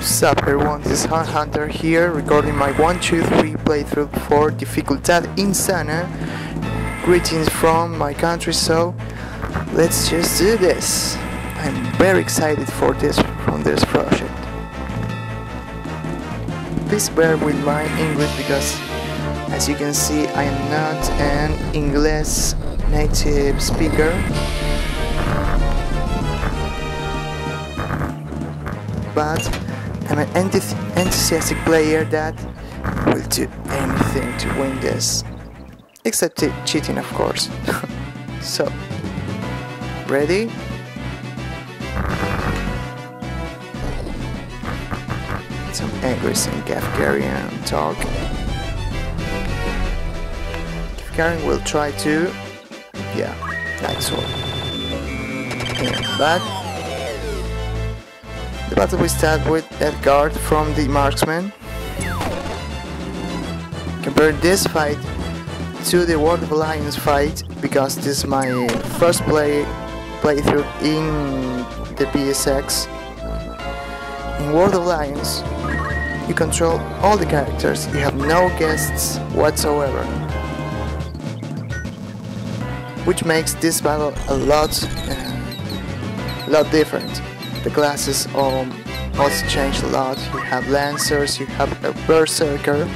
Sup everyone, this is Hunt Hunter here, recording my 1, 2, 3 playthrough for Dificultad Insana. Greetings from my country, so let's just do this. I'm very excited for this from this project. Please bear with my English because as you can see I am not an English native speaker. But I'm an enth- enthusiastic player that will do anything to win this. Except cheating, of course. so, ready? Some and Gafgarion talk. Gafgarion will try to. Yeah, that's all. Yeah, but the battle we start with Edgard from the Marksman. Compare this fight to the World of Lions fight because this is my first play playthrough in the PSX. In World of Lions, you control all the characters, you have no guests whatsoever. Which makes this battle a lot, uh, lot different the classes um, also change a lot. You have Lancers, you have a Berserker,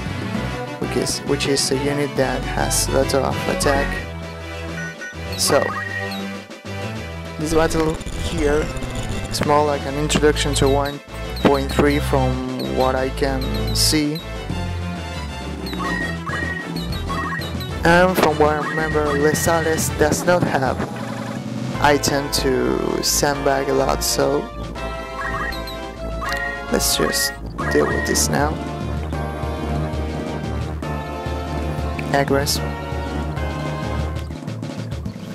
which is, which is a unit that has a lot of attack. So, this battle here is more like an introduction to 1.3 from what I can see. And from what I remember, Lesales does not have I tend to sandbag a lot, so let's just deal with this now. Agrias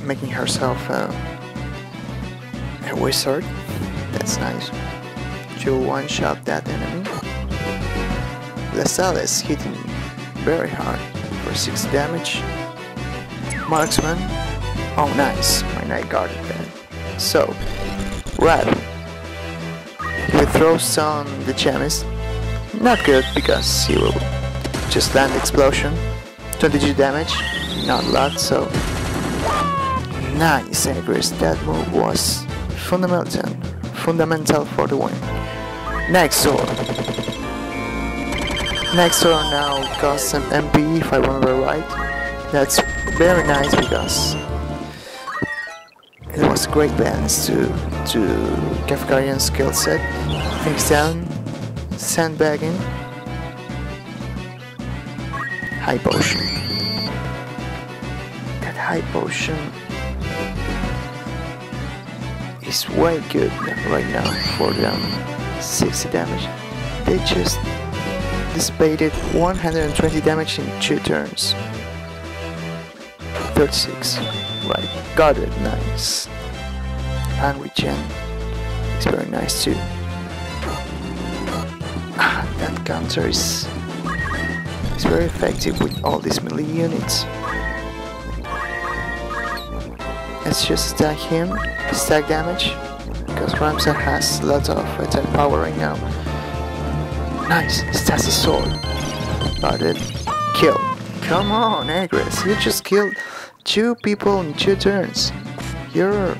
making herself a, a wizard. That's nice. She'll one-shot that enemy. LaSalle is hitting very hard for 6 damage. Marksman Oh nice, my knight guarded that. So, Rad. He throws on the chemist. Not good because he will just land explosion. 22 damage, not a lot, so nice Agrias. That move was fundamental, fundamental for the win. Next sword. Next sword now costs an MP if I remember right. That's very nice because great balance to to Gafgarion skill set. Things down, sandbagging, high potion. That high potion is way good right now for them. Um, 60 damage. They just dissipated 120 damage in two turns. 36. Right, got it, nice. And regen. It's very nice too. Ah, that counter is, is very effective with all these melee units. Let's just stack him, stack damage, because Ramza has lots of attack power right now. Nice, Stasis sword. Got it. Kill. Come on, Agrias, you just killed two people in two turns. You're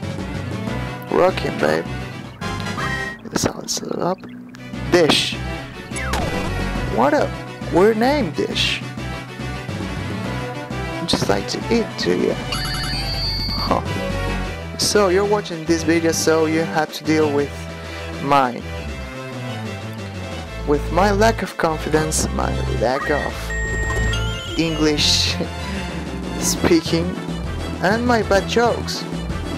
rocking, babe. Let's up. Dish. What a weird name, Dish. Just like to eat, do you? Huh. So you're watching this video, so you have to deal with my with my lack of confidence, my lack of English speaking, and my bad jokes.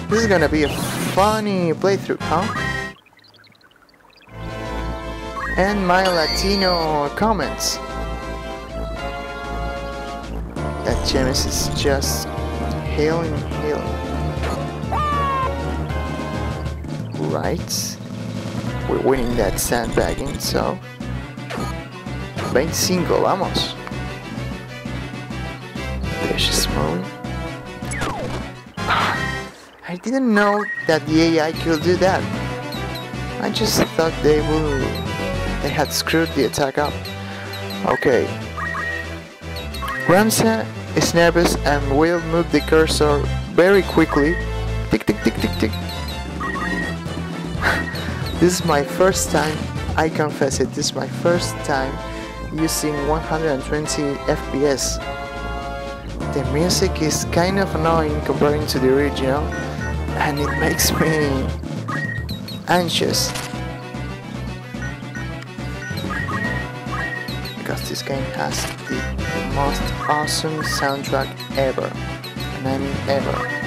This is gonna be a funny playthrough, huh? And my Latino comments. That James is just hailing, hailing. Right. We're winning that sandbagging, so... 25, vamos. There's smooth. I didn't know that the AI could do that. I just thought they would they had screwed the attack up. Okay. Ramza is nervous and will move the cursor very quickly. Tick tick tick tick tick. this is my first time, I confess it, this is my first time using 120 FPS. The music is kind of annoying comparing to the original and it makes me anxious because this game has the most awesome soundtrack ever and I mean ever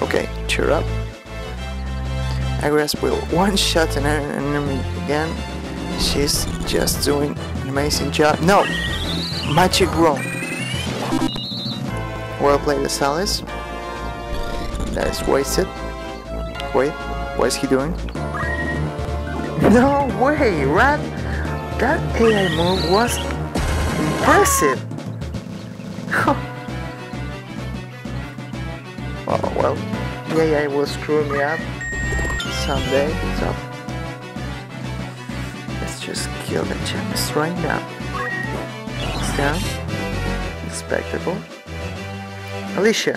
Okay, cheer up. Agrias will one-shot an enemy again. She's just doing amazing job. No! Magic Room. Well played, Azalis. That is wasted. Wait, what is he doing? No way, Rad! That AI move was impressive! oh well, the AI will screw me up someday, so just kill the chemist right now. It's down. Respectable. Alicia.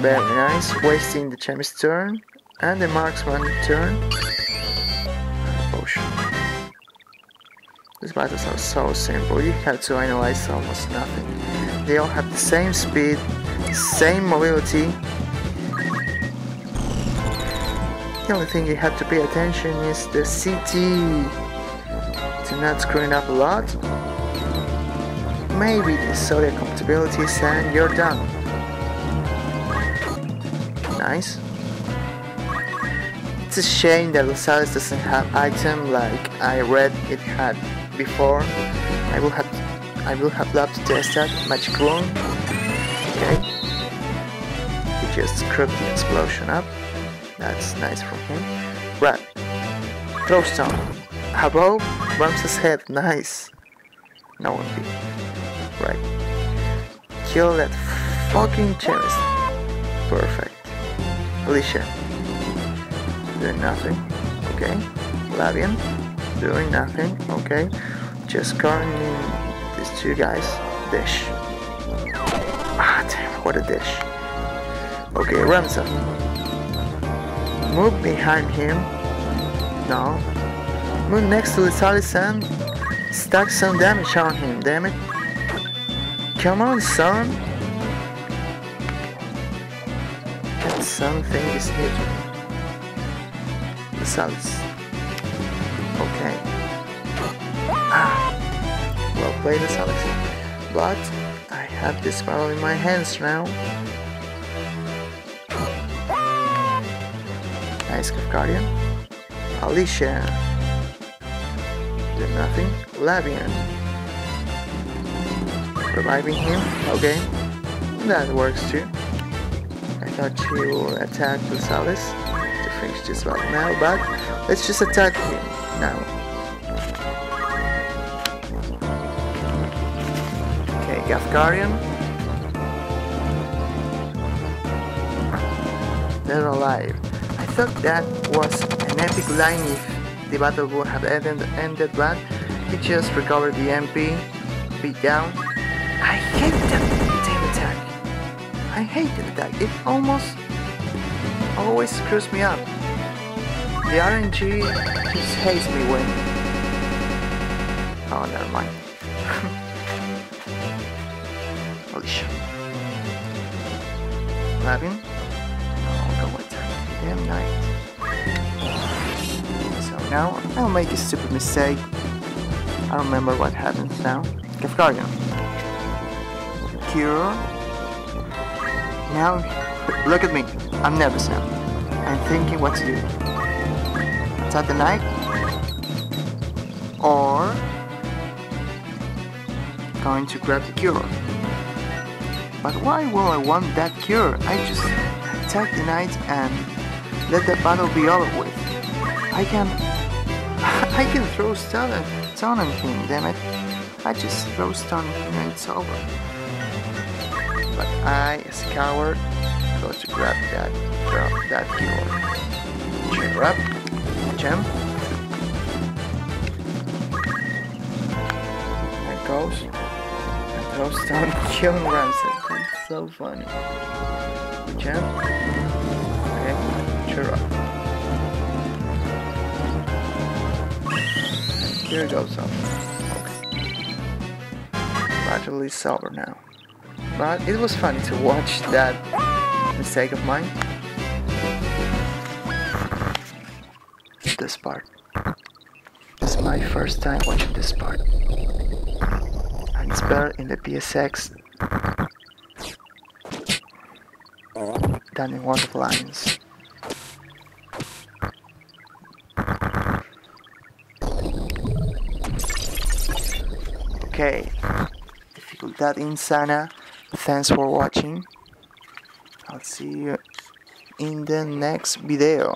Very nice, wasting the chemist turn and the marksman turn. Potion. These battles are so simple, you have to analyze almost nothing. They all have the same speed, same mobility. Only thing you have to pay attention is the CT to not screwing up a lot. Maybe the zodiac compatibilities and you're done. Nice. It's a shame that Lasalis doesn't have item like I read it had before. I will have I will have loved to test that. Magic Rune. Okay. He just screwed the explosion up. That's nice from him. Rad. Throwstone. Above Ramza's head. Nice. No one beat. Right. Kill that fucking chemist. Perfect. Alicia. Doing nothing. Okay. Lavian. Doing nothing. Okay. Just calling these two guys. Dish. Ah, damn. What a dish. Okay, Ramza. Move behind him. No. Move next to the and stack some damage on him, damn it. Come on, son. That something is hitting. The Salis. Okay. Ah. Well played, the Salis. But I have this battle in my hands now. Nice Guardian. Alicia. Did nothing. Lavian. Reviving him. Okay. That works too. I thought you attacked attack Lusalis to finish this battle now, but let's just attack him now. Okay, Guardian. They're alive. Thought that was an epic line if the battle would have ended, ended but he just recovered the MP, beat down. I hate that damn attack. I hate that attack. It almost always screws me up. The RNG just hates me when... Oh, never mind. Holy shit. Lavian? Damn night. So now I'll make a stupid mistake. I don't remember what happens now. Gafgarion. Cure. Now, look at me. I'm nervous now. I'm thinking what to do. Attack the knight? Or... Going to grab the cure. But why will I want that cure? I just attack the knight and let the battle be over with. I can... I can throw stun and stun on him, damn it. I just throw stun him and it's over. but I, as a coward, go to grab that from that keyboard. Cheer up, jump. And goes and throws down killing Ramses. It's so funny. Jump. Here goes. Okay. Gradually sober now. But it was funny to watch that mistake of mine. This part. This is my first time watching this part. And it's better in the PSX than in World of Lions. Okay, dificultad insana. Thanks for watching. I'll see you in the next video.